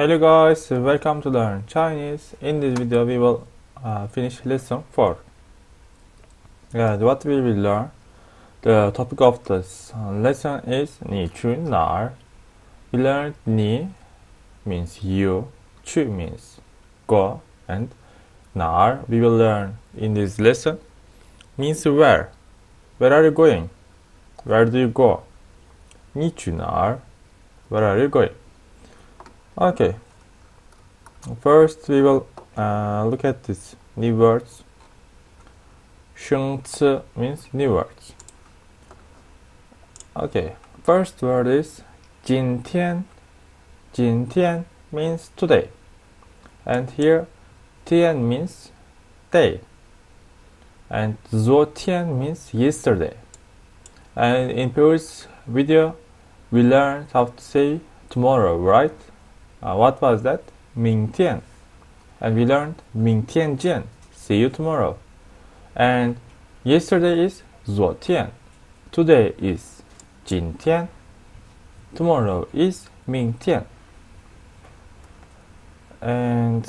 hello guys welcome to learn chinese. In this video we will uh, finish lesson 4 and what we will learn? The topic of this uh, lesson is ni Chun nar. We learned ni means you chu means go and nar we will learn in this lesson means where. Where are you going? Where do you go? Ni Chun nar where are you going? okay. First we will uh, look at this new words. Shunt uh, means new words. Okay. First word is jin tian jin tian means today. And here tian means day. And zhou tian means yesterday. And in previous video we learned how to say tomorrow right? Uh, what was that? Ming Tian. And we learned Ming Tian Jian. See you tomorrow. And yesterday is Zuo Tian. Today is Jin Tian. Tomorrow is Ming Tian. And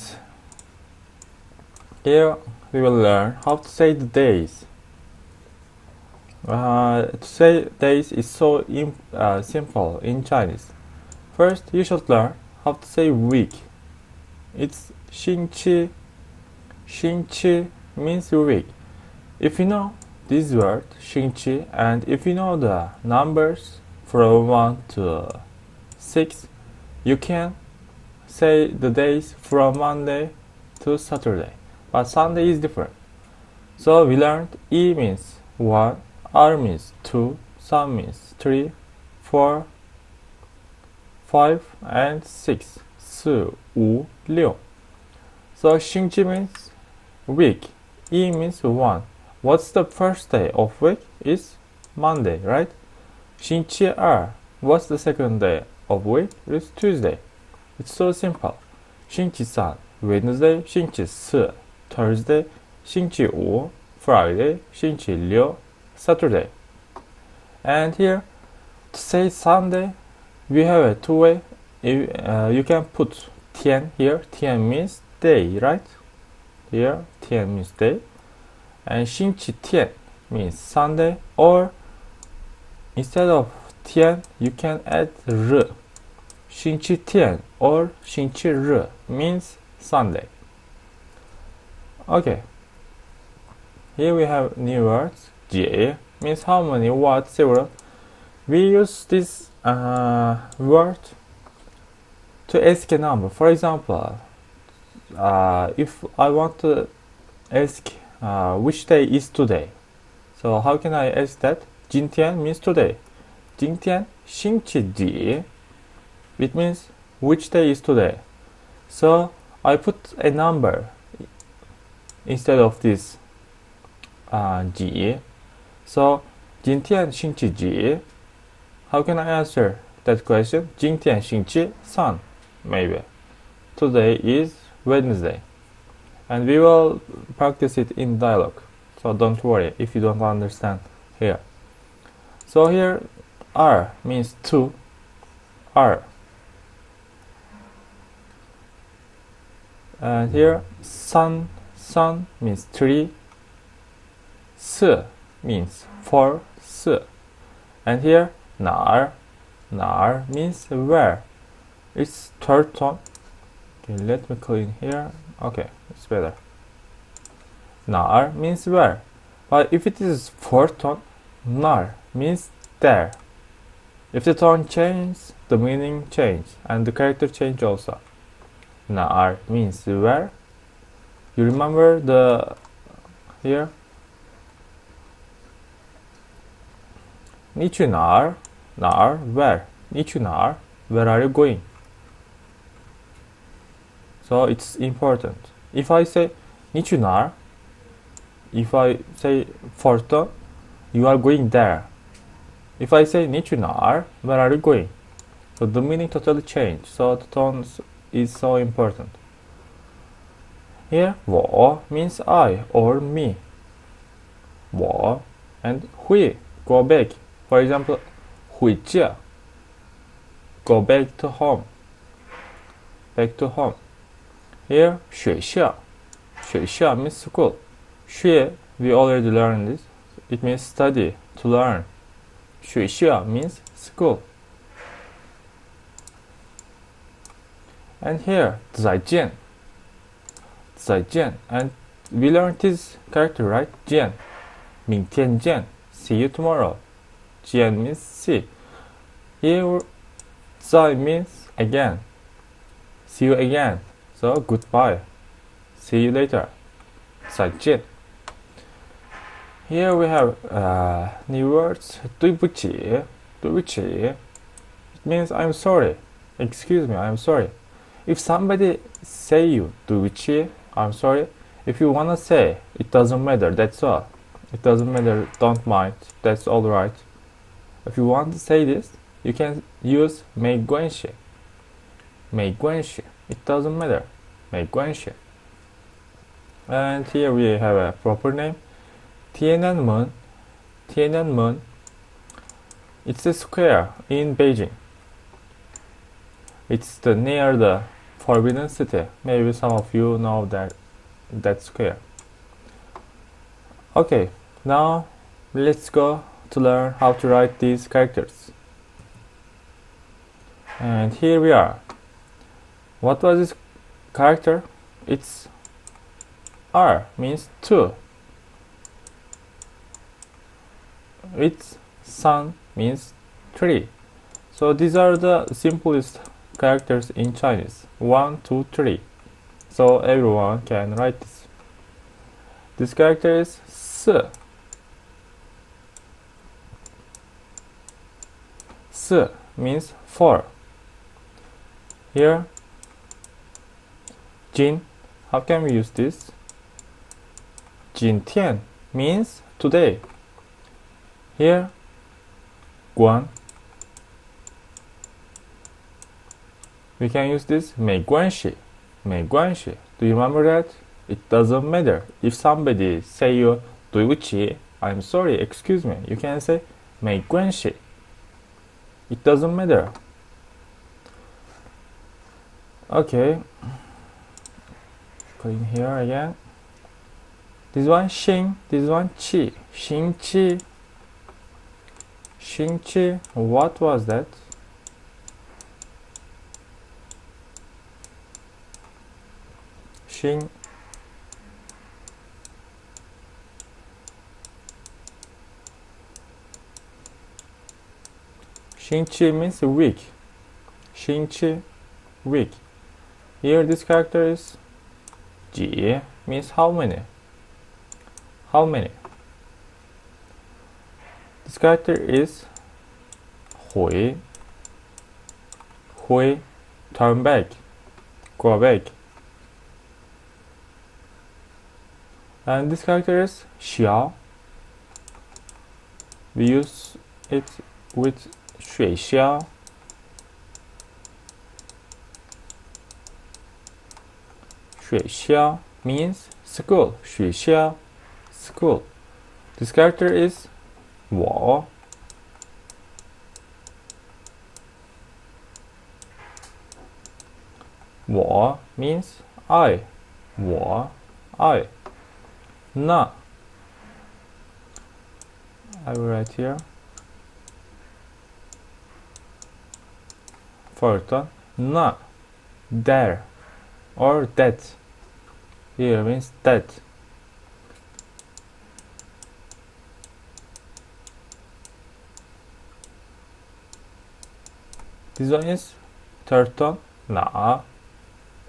here we will learn how to say the days. Uh, to say days is so uh, simple in Chinese. First, you should learn how to say week. It's Shinchi. Shinchi means week. If you know this word Shinchi and if you know the numbers from 1 to 6, you can say the days from Monday to Saturday. But Sunday is different. So we learned E means 1, R means 2, Sun means 3, 4, 5, and 6. 四, 五, 六. So 星期 means week. E means 1. What's the first day of week? Is Monday, right? 星期二. What's the second day of week? It's Tuesday. It's so simple. 星期三, Wednesday, 星期四, Thursday, 星期五, Friday, 星期六, Saturday. And here, to say Sunday, we have a two-way. Uh, you can put "tiān" here. "tiān" means day, right? Here, "tiān" means day. And shinchi tian means Sunday. Or instead of "tiān", you can add r. Shinchi tn or shinchi r means Sunday. Okay. Here we have new words. J means how many what several. We use this uh, word to ask a number. For example, uh, if I want to ask uh, which day is today, so how can I ask that? Jintian means today. Jintian Shinchidi, it means which day is today. So I put a number instead of this uh, So Jintian Shinchiji How can I answer that question? 今天星期三 maybe. Today is Wednesday. And we will practice it in dialogue. So don't worry if you don't understand here. So here R means two. R. And here sun sun means three. 四 means four. 四. And here nar nar means where. It's third tone. Okay let me clean here. Okay it's better. Nar means where. But if it is fourth tone nar means there. If the tone changes the meaning changes and the character change also. Nar means where. You remember the here? Niçin nar Naar, where? Where are you going? So it's important. If I say niçin if I say Forto, you are going there. If I say niçin where are you going? So the meaning totally changed. So the tone is so important. Here, wo means I or me. Wo and hui, go back. For example, 回家 go back to home. back to home. Here, 学校,学校 means school. 学 we already learned this. It means study, to learn. 学校 means school. And here, 再见.再见. And we learned this character, right? 见.明天见. See you tomorrow. 见 means see. Here, 再 means again. See you again. So, goodbye. See you later. 再见. Here we have uh, new words. 对不起,对不起. It means I'm sorry. Excuse me, I'm sorry. If somebody say you 对不起, I'm sorry. If you wanna say, it doesn't matter. That's all. It doesn't matter. Don't mind. That's all right. If you want to say this, you can use 没关系.没关系. It doesn't matter. 没关系. And here we have a proper name. Tiananmen. Tiananmen. It's a square in Beijing. It's the near the Forbidden City. Maybe some of you know that that square. Okay, now let's go to learn how to write these characters. And here we are. What was this character? It's R means two. Its sun means three. So these are the simplest characters in Chinese. One, two, three. So everyone can write this. This character is S. S means four. Here, Jin, how can we use this? Jin Tian means today. Here, Guan. We can use this 没关系,没关系. Do you remember that? It doesn't matter. If somebody say you 对不起, I'm sorry, excuse me, you can say 没关系. it doesn't matter. Okay. Click here again. This one Xing. This one Qi. Xing Qi. Xing Qi. What was that? Xing Shinchi means weak. Shinchi, weak. Here this character is Ji means how many? How many? This character is Hui. Hui, turn back, go back. And this character is Xiao. We use it with 水消。水消 means school. 学校 school. This character is 我。我 means I. 我 I. Na. I will write here. One, na, there, or that. Here means that. This one is one, na,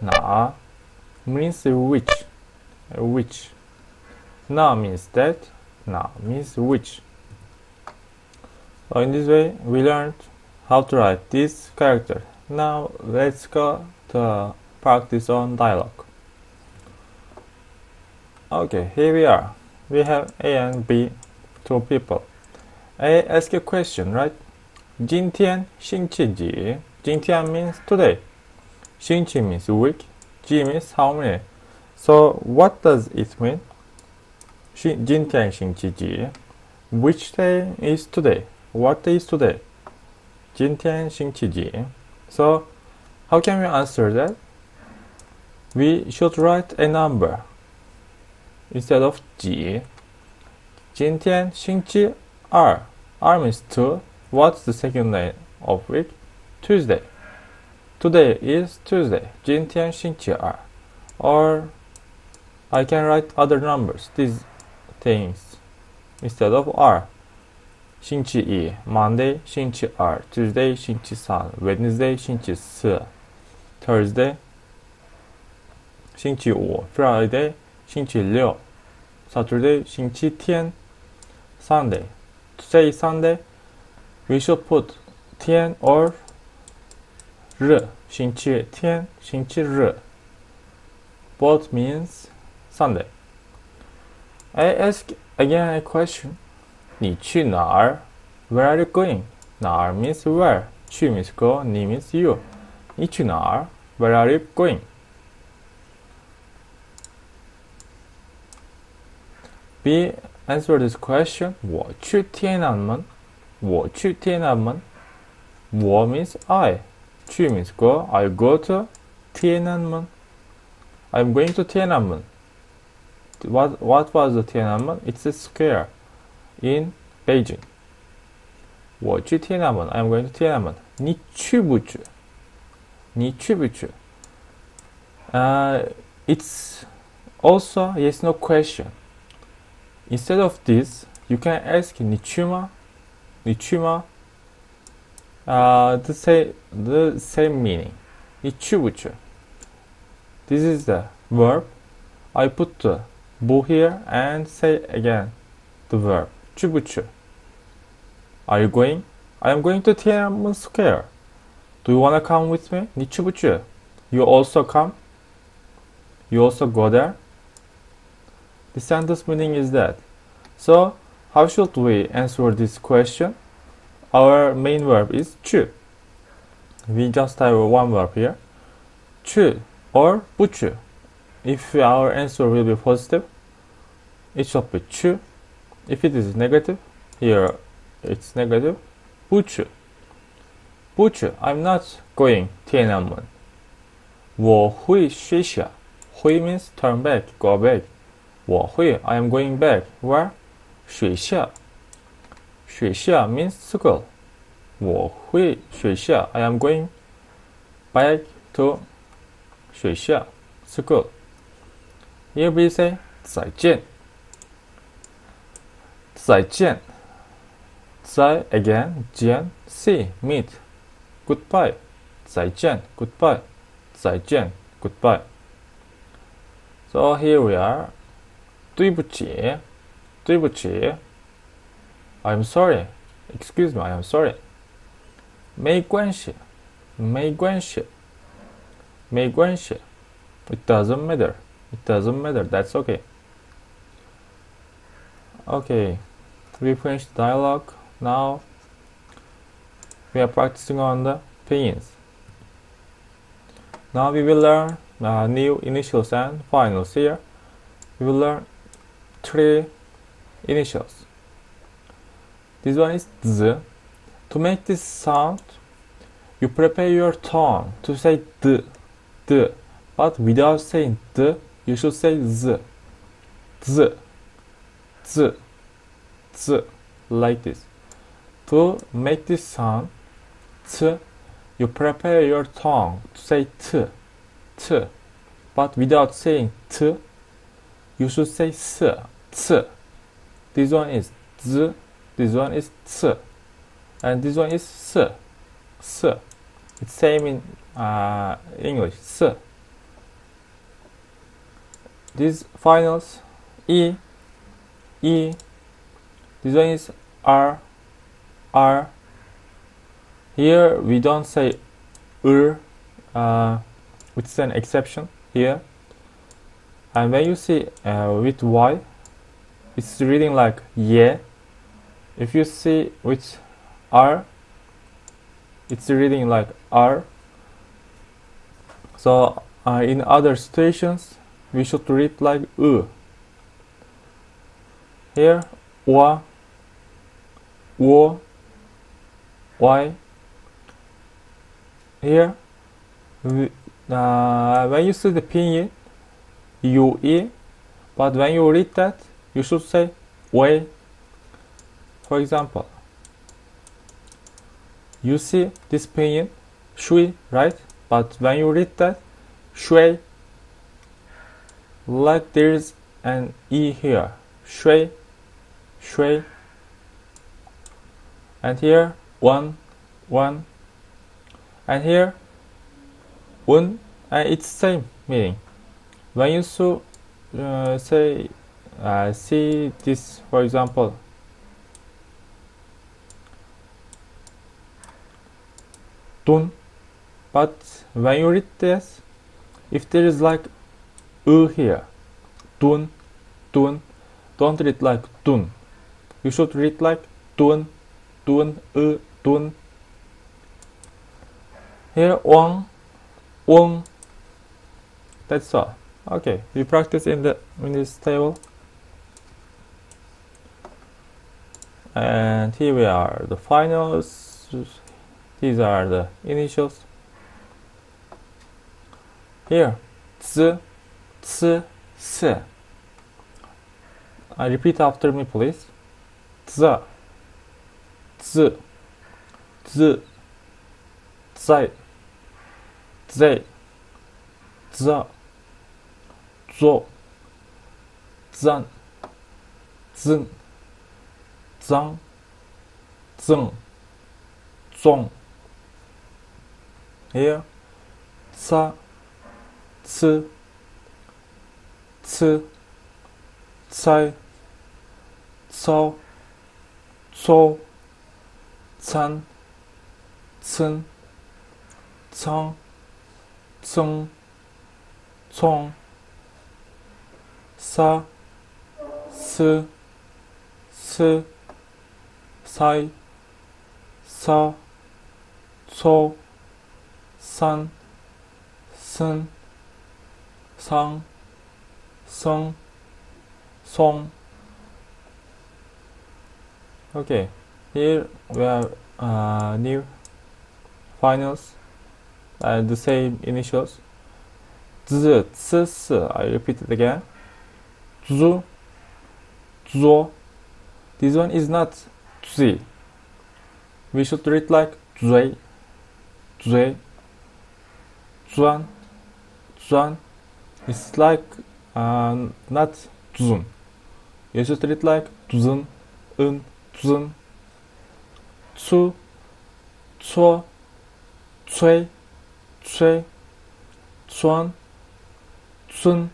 na, means which, which. Na means that, na means which. So in this way, we learned how to write this character. Now let's go to practice on dialogue. Okay, here we are. We have A and B, two people. A ask a question, right? Jin Tian Xingqiji. Jin means today. 星期 means week. Ji means how many. So what does it mean? Jin Tian Which day is today? What day is today? Jintian Xingqiji. So how can we answer that? We should write a number instead of Ji. Jintian Xingqi R. R means 2. What's the second name of it? Tuesday. Today is Tuesday. Jintian Xingqi R. Or I can write other numbers, these things, instead of R. 星期一 Monday 星期二 Tuesday 星期三 Wednesday 星期四 Thursday 星期五 Friday 星期六 Saturday 星期天 Sunday To say Sunday we should put 天 or 日星期天星期日 Both means Sunday I ask again a question 你去哪儿？Where are you going？哪儿 means where，去 means go，你 means you。你去哪儿？Where are you going？B answer this question. 我去天安门。我去天安门。我 means I. 去 means go. I go to 天安门。I'm going to 天安门。What what was the 天安门? It's a square in Beijing. Wochi I'm going to Tiananmen. Nichibuchi. Nichibuchi. Uh, it's also yes no question. Instead of this, you can ask Nichuma, Nichuma, uh, the same the same meaning. Nichibuchi. This is the verb. I put the bu here and say again the verb. Chibuchu. Are you going? I am going to Tiananmen Square. Do you wanna come with me, Nichibuchu? You also come? You also go there? The sentence meaning is that. So, how should we answer this question? Our main verb is chu. We just have one verb here. Chu or buchu. If our answer will be positive, it should be chu if it is negative, here it's negative. 不去，不去。I'm not going 天安门。我回学校。回 means turn back, go back. 我会 I am going back. Where? 学校。学校 means school. 我会学校。I am going back to 学校 school. Here we say 再见。 再见。再 again 见 see meet goodbye 再见 goodbye 再见 goodbye. So here we are. 对不起，对不起。I'm sorry. Excuse me, I'm sorry. 没关系，没关系，没关系。It doesn't matter. It doesn't matter. That's okay. Okay we finished dialogue. Now we are practicing on the pinyin now we will learn uh, new initials and finals here. We will learn three initials. This one is z. To make this sound you prepare your tongue to say d d. But without saying d you should say z. Z. Z z like this. To make this sound, t, you prepare your tongue to say t, t, but without saying t, you should say s, t. This one is z, this one is t, and this one is s, s. It's same in uh, English, s. These finals, e, e, this one is R, R. Here we don't say ur, uh, which is an exception here. And when you see uh, with Y, it's reading like ye. If you see with R, it's reading like R. So uh, in other situations, we should read like U. Here, wa or y here uh, when you see the pinyin, you e, but when you read that, you should say way. For example, you see this pinyin, shui, right? But when you read that, shui, like there's an e here, shui, shui, and here one, one, and here one, and it's same meaning. When you so, uh, say uh, see this, for example, dun, but when you read this, if there is like u here, dun, dun, don't read like dun. You should read like dun, dun, u, dun. Here, wang, wong. That's all. Okay, we practice in the in this table. And here we are, the finals. These are the initials. Here, z, c, s. I repeat after me, please. Z, z, z, zai, zai, za, zo, zan, zin, zang, zeng, zong. Here, ca, c, c, 찬, 슨, 청, 성, 총, 사, 스, 스, 사이, 사, 소, 산, 슨, 상, 성, 송. 오케이. Here we have uh, new finals and the same initials. Z, c, s. I repeat it again. Zu, zo. This one is not z. We should read like zui, zui, zuan, zuan. It's like uh, not zun. You should read like zun, un, zun. Cu, cuo, cui, cui, cuan, cun,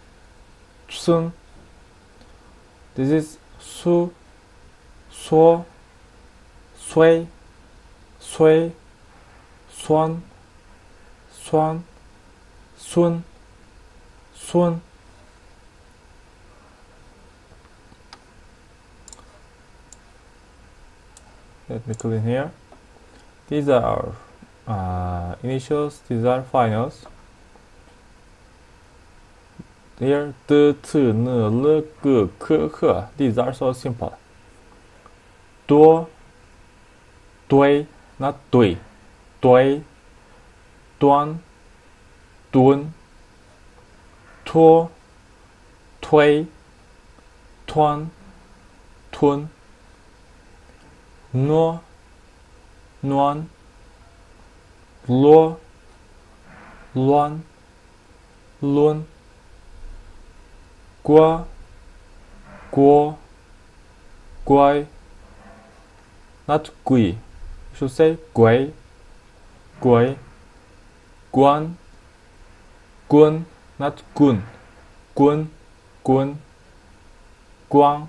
cun. This is su, suo, sui, sui, suan, suan, sun, sun. Let me clean here. These are uh, initials, these are finals. Here, d, t, n, l, g, k, h. These are so simple. Do, dui, not dui, dui, duan, dun, tuo, tui, tuan, tun, nuo, nuan, luo, luan, lun, gua, guo, guai, not gui. You should say guai, guai, guan, gun, not gun, gun, gun, guang,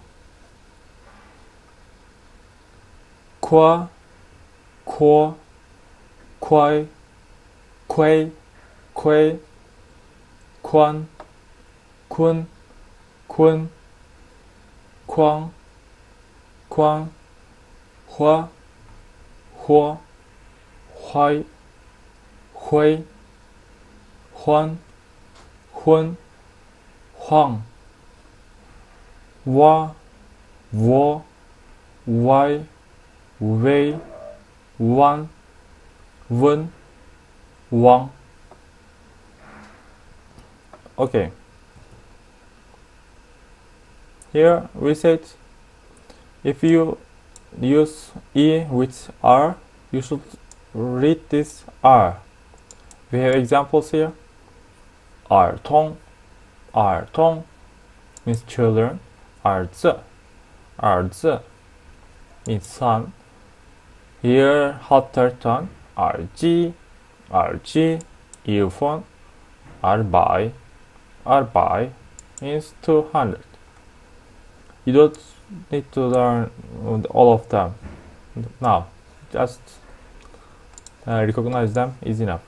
夸阔块亏亏宽坤坤框花活坏灰欢昏晃哇我歪 wei, wan, wen, wang. okay. Here we said if you use E with R, you should read this R. We have examples here. R tong, R tong means children. R z, R z means son. Here hot third tone. R g, R g earphone. R by, R by means 200. You don't need to learn all of them now. Just uh, recognize them is enough.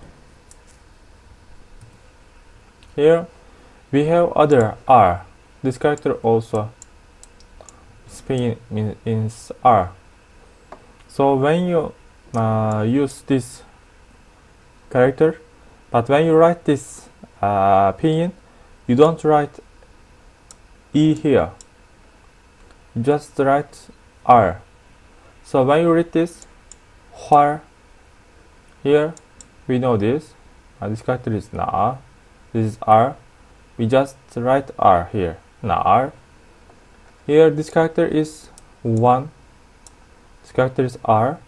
Here we have other R. This character also spin means R. So when you uh, use this character, but when you write this uh, pinyin, you don't write E here. You just write R. So when you read this, where here we know this. Uh, this character is na. This is R. We just write R here. Na R. Here this character is 1. This are.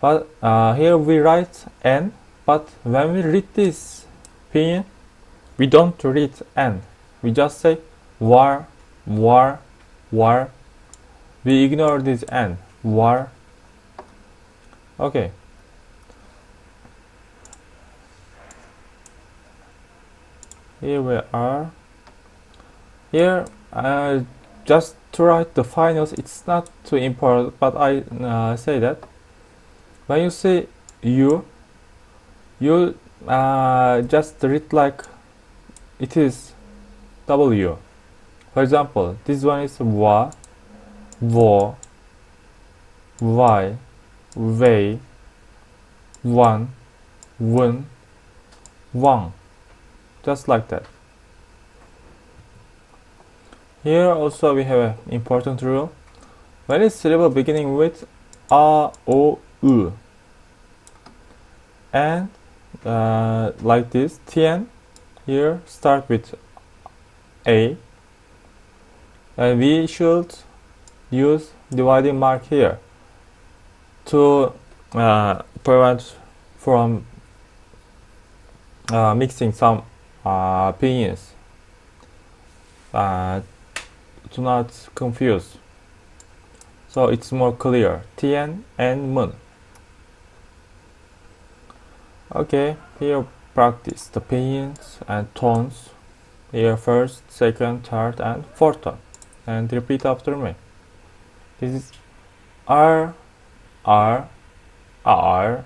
But uh, here we write N. But when we read this pinyin, we don't read N. We just say war, war, war. We ignore this N. War. Okay. Here we are. Here, uh, just to write the finals, it's not too important, but I uh, say that when you say you, you uh, just read like it is W. For example, this one is wa, wo, y, wei, one, wun, wang. Just like that. Here also we have an important rule. When it's syllable beginning with a, o, u, and uh, like this, tien here start with a. And we should use dividing mark here to uh, prevent from uh, mixing some uh, opinions. Uh, to not confuse so it's more clear Tian and Mun okay here practice the pinyin and tones here first, second, third, and fourth tone. And repeat after me. This is R, R, R,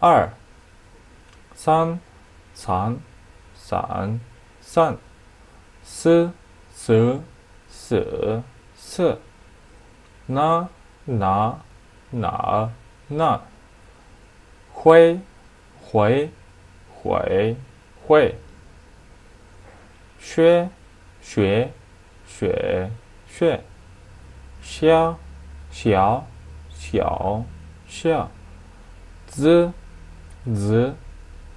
R. Sun, sun, sun, sun. S, S, 舍舍那拿那那灰回回会学学学学小小小小子子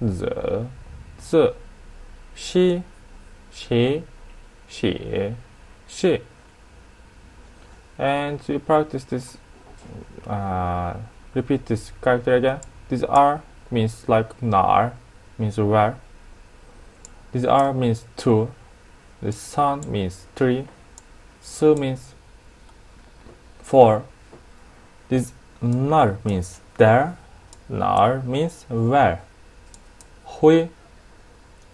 子子西西写。写写 and to practice this uh, repeat this character again this R means like nar means where. This R means two. This sun means three. Su means four. This nar means there. Nar means where. Hui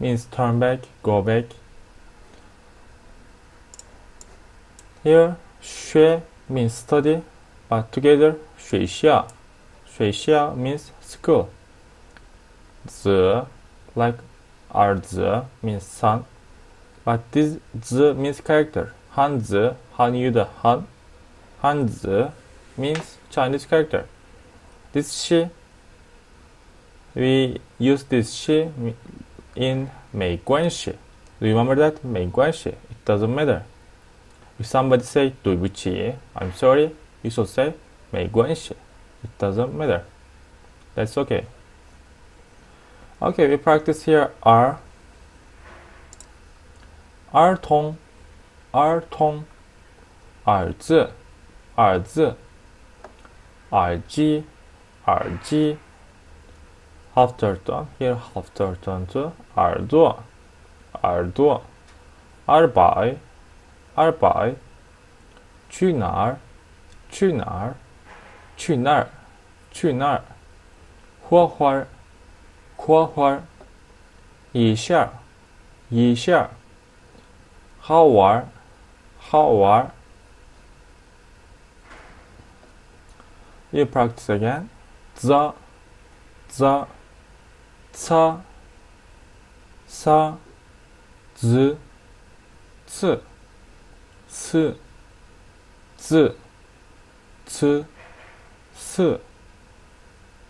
means turn back, go back. Here, 学 means study, but together, 学校,学校 means school. 子, like Arzi, means sun, but this 子 means character. Hanzi, Han Yu the Han. Hanzi means Chinese character. This she, we use this she in Mei you Remember that? Mei It doesn't matter. If somebody say "Duyguchi," I'm sorry, you should say "Meiguanshi." It doesn't matter. That's okay. Okay, we practice here R. R tong, R tong, R zi, R zi, R g, R g. After tone here, after tone to R do, R do, R by. 二百，去哪儿？去哪儿？去哪儿？去哪儿？花花儿，花花儿，一下儿，一下儿，好玩儿，好玩儿。You practice again. The, the, the, the, the, the. 次次次次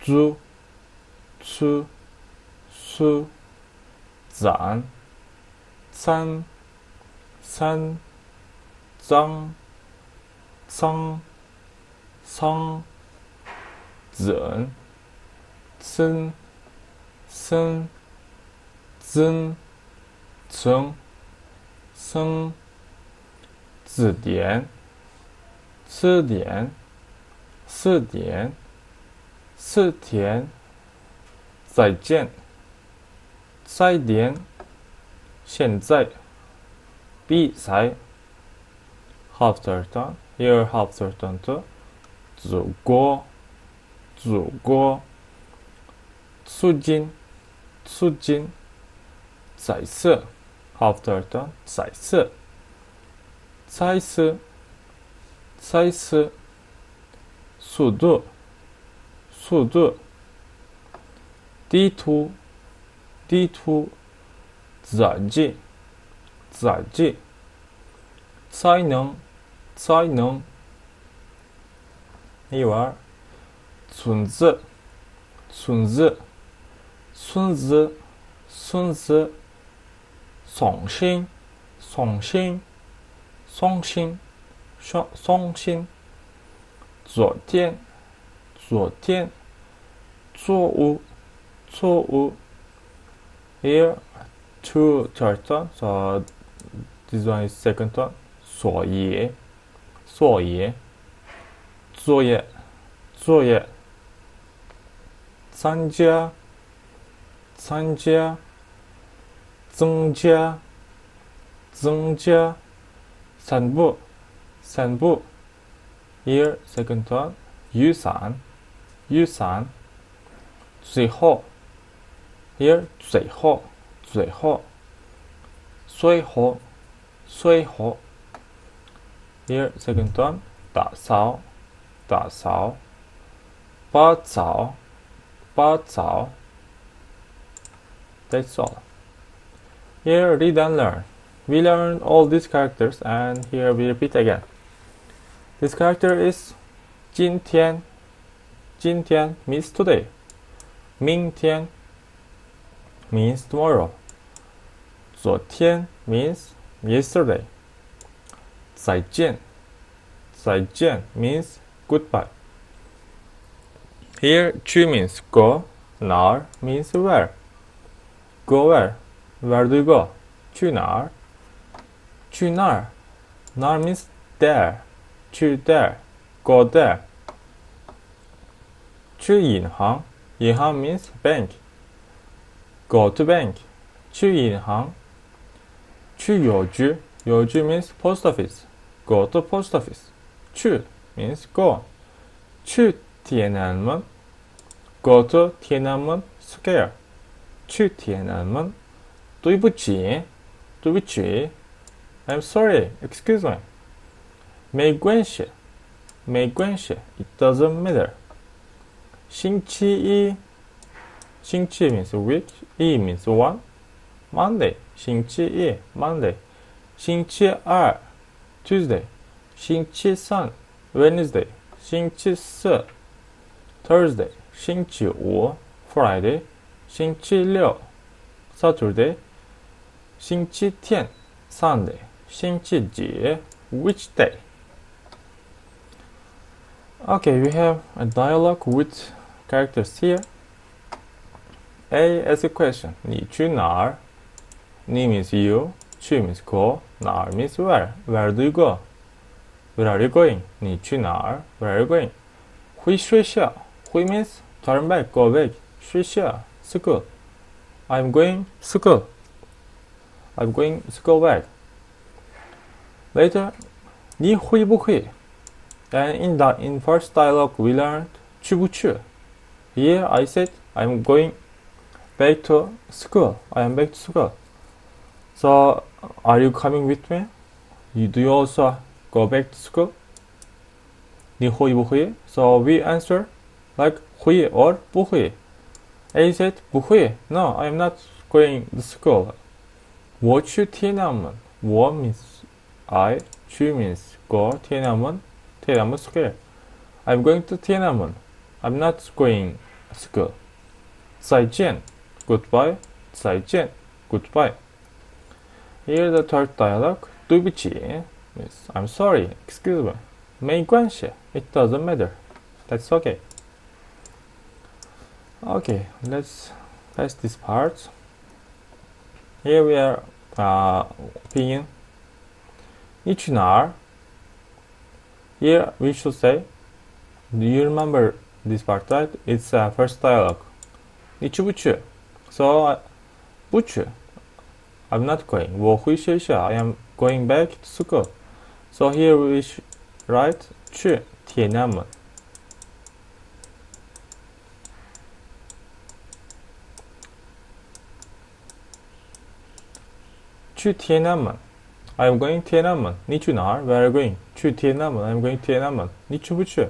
猪出书展三三张张张整生生生生生字典、词典、词典、词典、再见、再见、现在、比赛、half certain, here half certain to 祖国。祖国，促进，促进，彩色，after the 彩再次，再次，速度，速度，地图，地图，杂技，杂技，才能，才能，一玩，孙子，孙子，孙子，孙子，重新，重新。送信，送送信。昨天，昨天，错误，错误。Here, two third one, so this one is second one. 作业，作业，作业，作业。参加，参加，增加，增加，散步，散步。Here, second one，雨伞，雨伞。最后，Here，最后，最后。最后，最后。Here, second one，打扫，打扫。把澡。That's all. Here, read and learn. We learn all these characters and here we repeat again. This character is Jin Tian. Jin Tian means today. Ming Tian means tomorrow. Zuo Tian means yesterday. Zai Jian. Zai Jian means goodbye. Here, Chu means go, Nar means where. Go where? Where do you go? Chu 去那儿，那儿 means there，去 there，go there。去银行，银行 means bank，go to bank，去银行。去邮局，邮局 means post office，go to post office。去 means go。去天安门，go to 天安门 square。去天安门。对不起，对不起。I'm sorry. Excuse me. 没关系，没关系。It doesn't matter. 星期一，星期 means week. 一 means one. Monday. 星期一，Monday. 星期二，Tuesday. 星期三，Wednesday. 星期四，Thursday. 星期五 Friday，星期六 Saturday，星期天 Sunday， 신치지, which day? Okay, we have a dialogue with characters here. A as a question. 니 주날. means you. 去 means go. 哪儿 means where. Where do you go? Where are you going? 니 Where are you going? 휘 means turn back, go back. 学校 School. I'm going school. I'm going school back. Later, Ni Hui Bu and in the in first dialogue we learned Chu Bu Chu. Here I said I'm going back to school. I am back to school. So are you coming with me? You do you also go back to school? Ni Hui Bu Hui. So we answer like Hui or Bu Hui. he said Bu Hui. No, I am not going to school. What you tea? What means I, 去 means go, 天安门, 天安门 square. I'm going to 天安门. I'm not going to school. 再见. Goodbye. 再见. Goodbye. Here the third dialogue. 对不起 means I'm sorry. Excuse me. 没关系. It doesn't matter. That's okay. Okay, let's pass this part. Here we are uh, being için here we should say do you remember this part right? It's a first dialogue. Ichi buchu. so uh, buchu i'm not going. Wohui shisha i am going back to school. So here we should write chu tiananmen chu tiananmen I am going Tiananmen. Niçin are? Where you going? To Tiananmen. I am going Tiananmen. Niçin bu çi?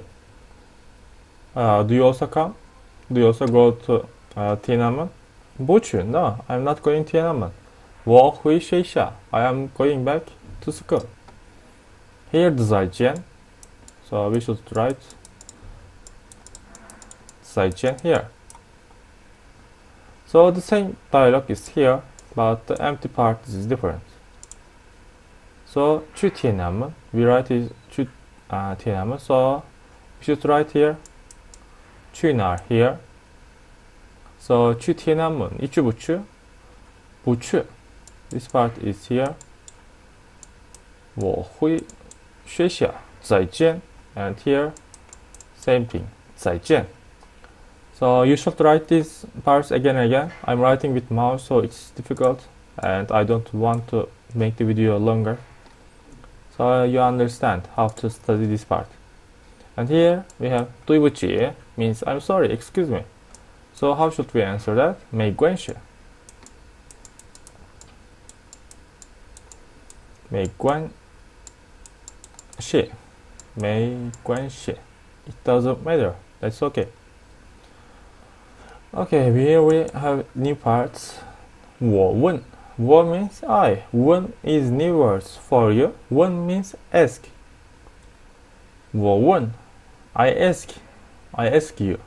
Uh, do you also come? Do you also go to uh, Tiananmen? Bu? No, I am not going Tiananmen. Wo hui. I am going back to school. Here the Zaijian. So we should write Zaijian here. So the same dialogue is here, but the empty part is different. So 去天安门 we write is 去啊天安门 so we should write here 去哪儿 here. So 去天安门你去不去？不去 this part is here. 我回学校再见 and here same thing 再见 so you should write these parts again and again. I'm writing with mouse so it's difficult and I don't want to make the video longer. so you understand how to study this part and here we have doibuchi means I'm sorry excuse me so how should we answer that? Meiguanshi. Meiguanshi. Meiguanshi. It doesn't matter. That's okay. Okay, here we have new parts. 我问 What means I. When is new words for you. When means ask. 我问 I ask. I ask you.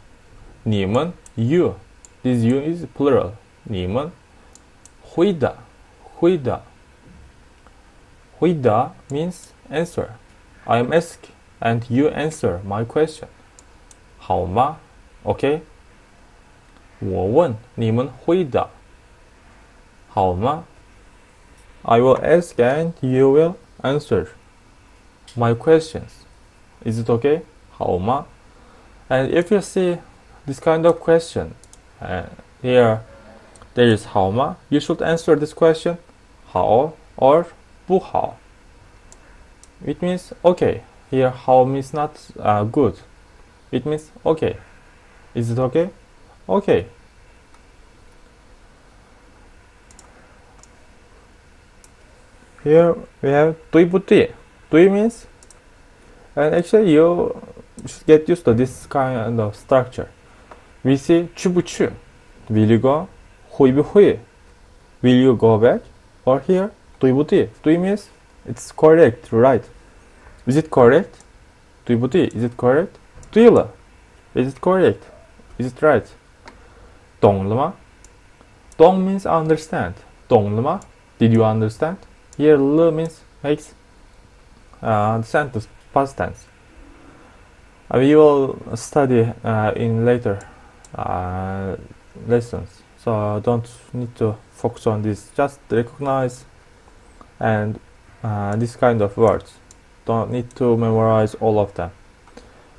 你们 you. This you is plural. 你们回答回答回答 means answer. I am ask and you answer my question. 好吗 Okay. 我问，你们回答， Alma. I will ask and you will answer my questions. Is it okay? Alma? And if you see this kind of question uh, here, there is Alma. You should answer this question how or bu how. It means okay. Here how means not uh, good. It means okay. Is it okay? Okay. here we have tui putri tui means and actually you should get used to this kind of structure. We see chubu chu will you go? Hui bu hui. Will you go back? Or here tui putri tui means it's correct right? Is it correct? Tui putri is it correct? Tuila is it correct? Is it right? Donglama dong means understand. Donglama did you understand? Here L means makes uh, the sentence past tense. Uh, we will study uh, in later uh, lessons, so don't need to focus on this. Just recognize and uh, this kind of words. Don't need to memorize all of them.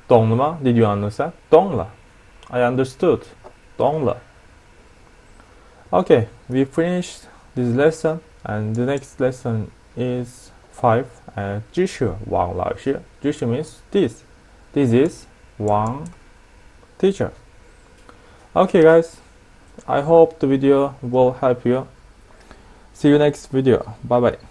Dongla, did you understand? Dongla. I understood. Dongla. Okay, we finished this lesson. and the next lesson is 5 and 知识王老师知识 means this this is Wang teacher okay guys I hope the video will help you see you next video bye bye